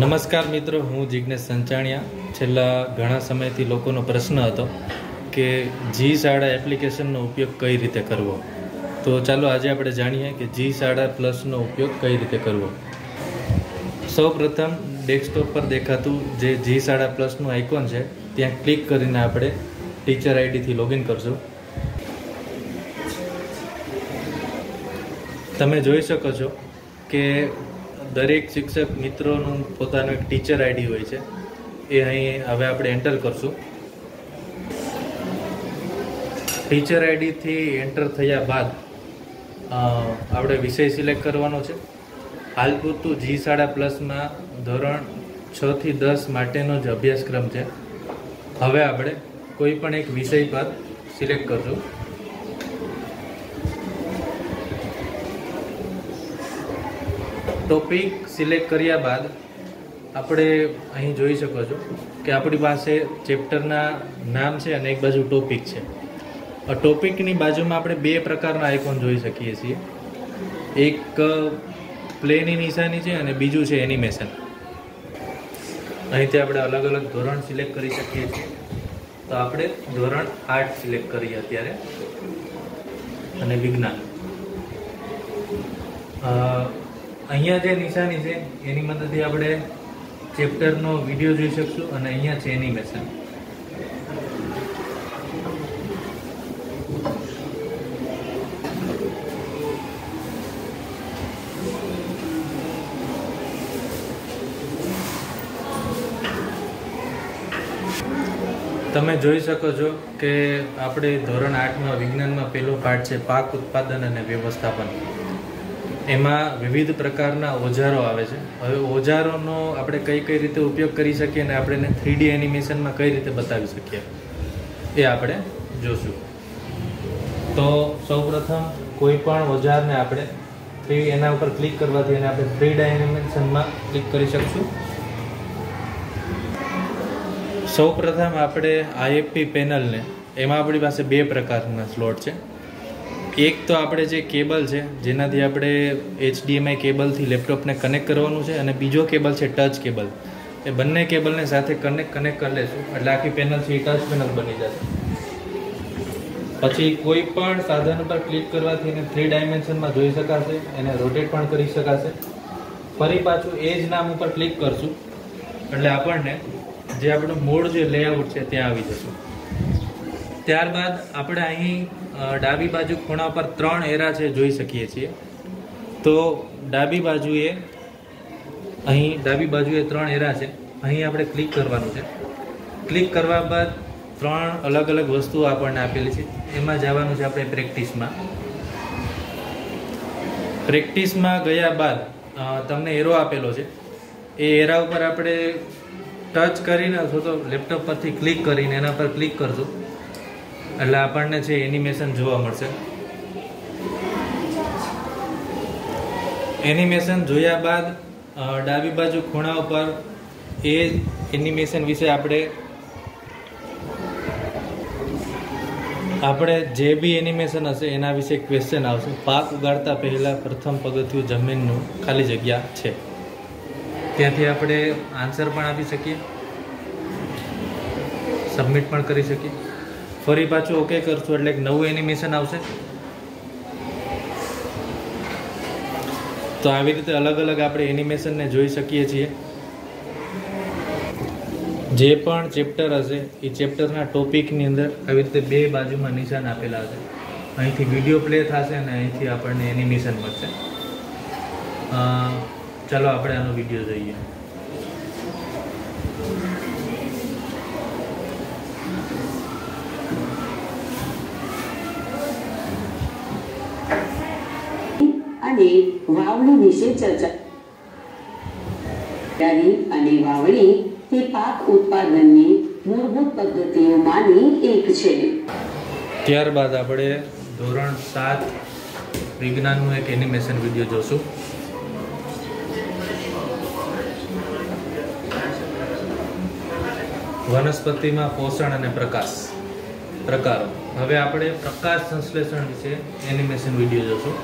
નમસ્કાર મિત્રો, હું જિજ્ઞેશ સંચાણિયા. છેલ્લા ઘણા સમયથી લોકોનો પ્રશ્ન હતો કે જી શાળા એપ્લિકેશનનો ઉપયોગ કઈ રીતે કરવો? તો ચાલો આજે આપણે જાણીએ કે જી શાળા પ્લસનો ઉપયોગ કઈ રીતે કરવો. સૌપ્રથમ, ડેસ્કટોપ પર દેખાતું જે જી શાળા પ્લસનું આઇકોન છે, ત્યાં ક્લિક કરીને આપણે ટીચર આઈડીથી લોગિન કરશું. તમે જોઈ શકો છો કે દરેક શિક્ષક મિત્રોનું પોતાનું એક ટીચર આઈડી હોય છે. એ અહીં હવે આપણે એન્ટર કરશું. ટીચર આઈડીથી એન્ટર થયા બાદ આપણે વિષય સિલેક્ટ કરવાનો છે. હાલ પૂરતું જી શાળા પ્લસમાં ધોરણ છ થી દસ માટેનો જ અભ્યાસક્રમ છે. હવે આપણે કોઈ પણ એક વિષય પર સિલેક્ટ કરશું. ટોપિક સિલેક્ટ કર્યા બાદ આપણે અહીં જોઈ શકો છો કે આપણી પાસે ચેપ્ટરના નામ છે અને એક બાજુ ટોપિક છે. ટોપિકની બાજુમાં આપણે બે પ્રકારના આઇકોન જોઈ શકીએ છીએ. એક પ્લેની નિશાની છે અને બીજું છે એનિમેશન. અહીંથી આપણે અલગ અલગ ધોરણ સિલેક્ટ કરી શકીએ છીએ. તો આપણે ધોરણ આઠ સિલેક્ટ કરીએ અત્યારે. અને વિજ્ઞાન. અહીંયા જે નિશાની છે, એની મદદથી આપણે ચેપ્ટરનો વીડિયો જોઈ શકશું અને અહીંયા છે એનિમેશન તમે જોઈ શકો છો કે આપણે ધોરણ આઠમાં વિજ્ઞાનમાં પહેલો પાઠ છે, પાક ઉત્પાદન અને વ્યવસ્થાપન. એમાં વિવિધ પ્રકારના ઓજારો આવે છે. હવે ઓજારોનો આપણે કઈ કઈ રીતે ઉપયોગ કરી શકીએ અને આપણે એને થ્રીડી એનિમેશનમાં કઈ રીતે બતાવી શકીએ, એ આપણે જોશું. તો સૌપ્રથમ કોઈ પણ ઓજારને આપણે થ્રી એના ઉપર ક્લિક કરવાથી એને આપણે થ્રી એનિમેશનમાં ક્લિક કરી શકશું. સૌપ્રથમ આપણે આઈએફપી પેનલને, એમાં આપણી પાસે બે પ્રકારના સ્લોટ છે. એક તો આપણે જે કેબલ છે, જેનાથી આપણે એચડીએમઆઈ કેબલથી લેપટોપને કનેક્ટ કરવાનું છે અને બીજો કેબલ છે ટચ કેબલ. એ બંને કેબલને સાથે કનેક્ટ કનેક્ટ કરી લેશું. એટલે આખી પેનલ છે ટચ પેનલ બની જશે. પછી કોઈ પણ સાધન ઉપર ક્લિક કરવાથી એને થ્રી ડાયમેન્શનમાં જોઈ શકાશે, એને રોટેટ પણ કરી શકાશે. ફરી પાછું એ જ નામ ઉપર ક્લિક કરશું. એટલે આપણને જે આપણું મૂળ જે લેઆઉટ છે, ત્યાં આવી જશું. ત્યારબાદ આપણે અહીં ડાબી બાજુ ખૂણા પર ત્રણ એરા છે જોઈ શકીએ છીએ. તો ડાબી બાજુએ, અહીં ડાબી બાજુએ ત્રણ એરા છે. અહીં આપણે ક્લિક કરવાનું છે. ક્લિક કરવા બાદ ત્રણ અલગ અલગ વસ્તુઓ આપણને આપેલી છે. એમાં જવાનું છે આપણે પ્રેક્ટિસમાં. પ્રેક્ટિસમાં ગયા બાદ તમને એરો આપેલો છે. એ એરા ઉપર આપણે ટચ કરીને અથવા તો લેપટોપ પરથી ક્લિક કરીને એના પર ક્લિક કરશું એટલે આપણને છે એનિમેશન જોવા મળશે. એનિમેશન જોયા બાદ ડાબી બાજુ ખૂણા ઉપર એ એનિમેશન વિશે આપણે આપણે જે બી એનિમેશન હશે એના વિશે ક્વેશ્ચન આવશે. પાક ઉગાડતા પહેલાં પ્રથમ પગથિયું જમીનનું ખાલી જગ્યા છે. ત્યાંથી આપણે આન્સર પણ આપી શકીએ. સબમિટ પણ કરી શકીએ. ફરી પાછું ઓકે કરશું એટલે નવું એનિમેશન આવશે. તો આવી રીતે અલગ અલગ આપણે એનિમેશનને જોઈ શકીએ છીએ. જે પણ ચેપ્ટર હશે, એ ચેપ્ટરના ટોપિકની અંદર આવી રીતે બે બાજુમાં નિશાન આપેલા હશે. અહીંથી વીડિયો પ્લે થશે અને અહીંથી આપણને એનિમેશન મળશે. ચાલો આપણે આનો વીડિયો જોઈએ. વાવણી વિશે ચર્ચા. કરી અને વાવણી તે પાક ઉત્પાદનની મૂળભૂત પદ્ધતિઓમાંની એક છે. ત્યારબાદ આપણે ધોરણ સાત વિજ્ઞાનનું એક એનિમેશન વીડિયો જોશું. વનસ્પતિમાં પોષણ અને પ્રકાશ, પ્રકારો. હવે આપણે પ્રકાશ સંશ્લેષણ વિશે એનિમેશન વીડિયો જોશું.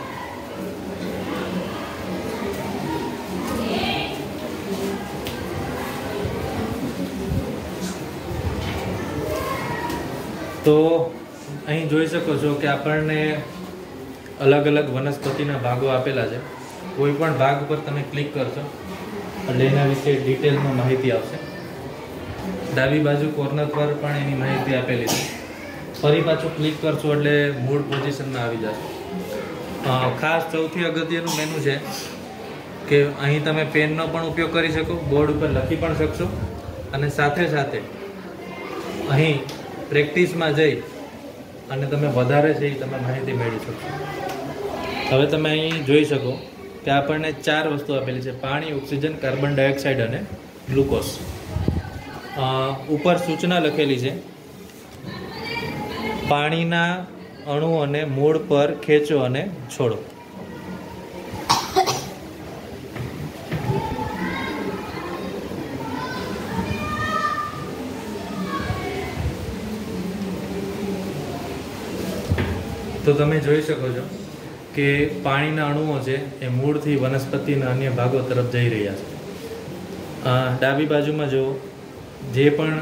તો અહીં જોઈ શકો છો કે આપણને અલગ અલગ વનસ્પતિના ભાગો આપેલા છે. કોઈ પણ ભાગ ઉપર તમે ક્લિક કરશો એટલે એના વિશે ડિટેલમાં માહિતી આવશે. ડાબી બાજુ કોર્નર પર પણ એની માહિતી આપેલી છે. ફરી પાછું ક્લિક કરશો એટલે મૂળ પોઝિશનમાં આવી જશે. ખાસ સૌથી અગત્યનું મેનુ છે કે અહીં તમે પેનનો પણ ઉપયોગ કરી શકો, બોર્ડ ઉપર લખી પણ શકશો અને સાથે સાથે અહીં પ્રેક્ટિસમાં જઈ અને તમે વધારે છે એ તમે માહિતી મેળવી શકશો. હવે તમે અહીં જોઈ શકો કે આપણને ચાર વસ્તુ આપેલી છે. પાણી, ઓક્સિજન, કાર્બન ડાયોક્સાઇડ અને ગ્લુકોઝ. ઉપર સૂચના લખેલી છે, પાણીના અણુઓને મૂળ પર ખેંચો અને છોડો. તો તમે જોઈ શકો છો કે પાણીના અણુઓ છે એ મૂળથી વનસ્પતિના અન્ય ભાગો તરફ જઈ રહ્યા છે. ડાબી બાજુમાં જો જે પણ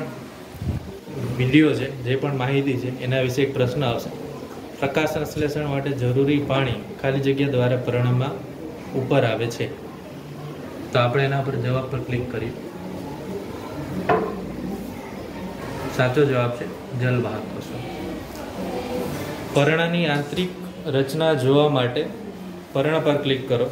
વીડિયો છે, જે પણ માહિતી છે, એના વિશે એક પ્રશ્ન આવશે. પ્રકાશ સંશ્લેષણ માટે જરૂરી પાણી ખાલી જગ્યા દ્વારા પરિણામમાં ઉપર આવે છે. તો આપણે એના પર જવાબ પર ક્લિક કરીએ. સાચો જવાબ છે, જલવાહક કોષો. પર્ણની આંતરિક રચના જોવા માટે પર્ણ પર ક્લિક કરો.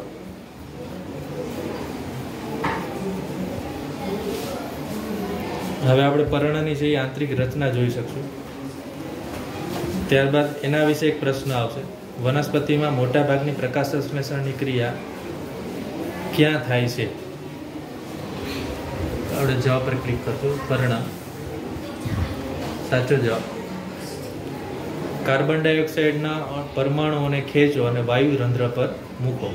હવે આપણે પર્ણની જે આંતરિક રચના જોઈ શકશું. ત્યારબાદ એના વિશે એક પ્રશ્ન આવશે. વનસ્પતિમાં મોટાભાગની પ્રકાશ સંશ્લેષણની ક્રિયા ક્યાં થાય છે? આપણે જવાબ પર ક્લિક કરશું. પર્ણ. સાચો જવાબ. કાર્બન ડાયોક્સાઇડના પરમાણુઓને ખેંચો અને વાયુ રંધ્ર પર મૂકો.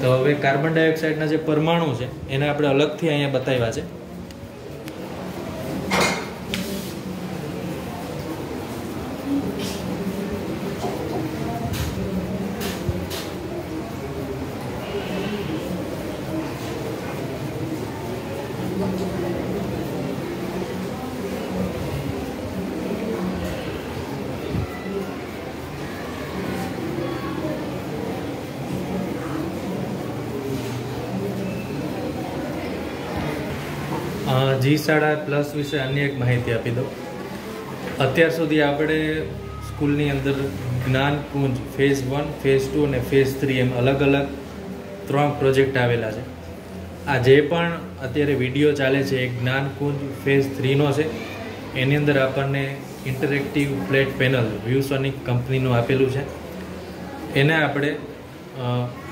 તો હવે કાર્બન ડાયોક્સાઇડના જે પરમાણુ છે, એને આપણે અલગથી અહીંયા બતાવ્યા છે. જી શાળા પ્લસ વિશે અન્ય એક માહિતી આપી દઉં. અત્યાર સુધી આપણે સ્કૂલની અંદર Gyankunj phase one phase two અને ફેઝ થ્રી એમ અલગ અલગ ત્રણ પ્રોજેક્ટ આવેલા છે. આ જે પણ અત્યારે વીડિયો ચાલે છે એ જ્ઞાનકુંજ ફેઝ થ્રીનો છે. એની અંદર આપણને ઇન્ટરેક્ટિવ પ્લેટ પેનલ વ્યૂસોનિક કંપનીનું આપેલું છે. એને આપણે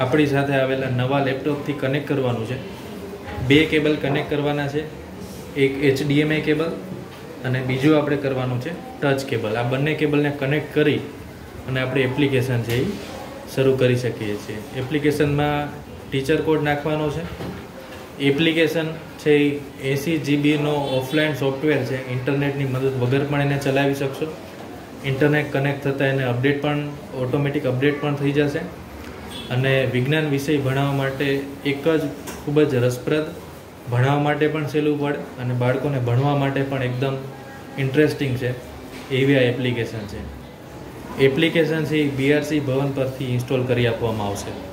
આપણી સાથે આવેલા નવા લેપટોપથી કનેક્ટ કરવાનું છે. બે કેબલ કનેક્ટ કરવાના છે. એક એચડીએમએ કેબલ અને બીજું આપણે કરવાનું છે ટચ કેબલ. આ બંને કેબલને કનેક્ટ કરી અને આપણે એપ્લિકેશન છે એ શરૂ કરી શકીએ છીએ. એપ્લિકેશનમાં ટીચર કોડ નાખવાનો છે. એપ્લિકેશન છે એ એંસી જીબીનો ઓફલાઈન સોફ્ટવેર છે. ઇન્ટરનેટની મદદ વગર પણ એને ચલાવી શકશો. ઇન્ટરનેટ કનેક્ટ થતાં એને અપડેટ પણ ઓટોમેટિક અપડેટ પણ થઈ જશે. અને વિજ્ઞાન વિષય ભણાવવા માટે એક જ ખૂબ જ રસપ્રદ ભણાવવા માટે પણ સહેલું પડે અને બાળકોને ભણવા માટે પણ એકદમ ઇન્ટરેસ્ટિંગ છે. એવી આ એપ્લિકેશન છે. એપ્લિકેશન છે બીઆરસી ભવન પરથી ઇન્સ્ટોલ કરી આપવામાં આવશે.